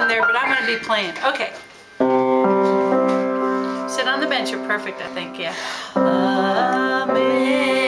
on there, but I'm going to be playing. Okay. Sit on the bench. You're perfect, I think. Yeah. Amen.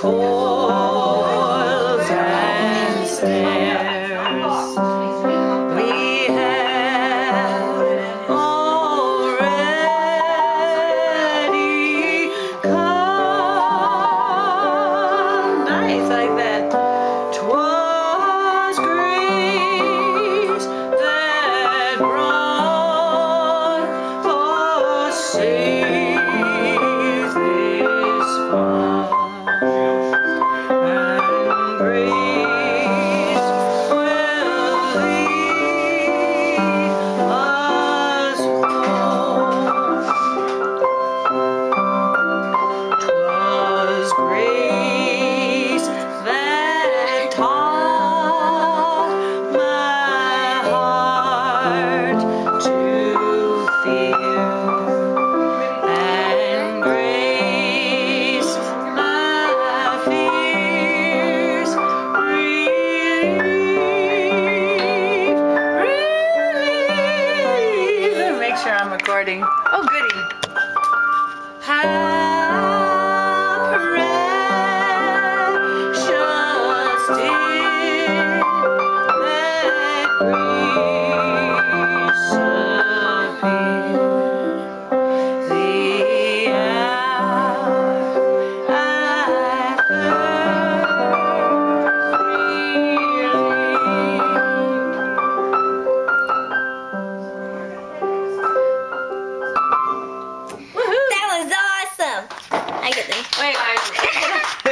そ。sure I'm recording. Oh, goody. Hi. I get this. Wait, wait.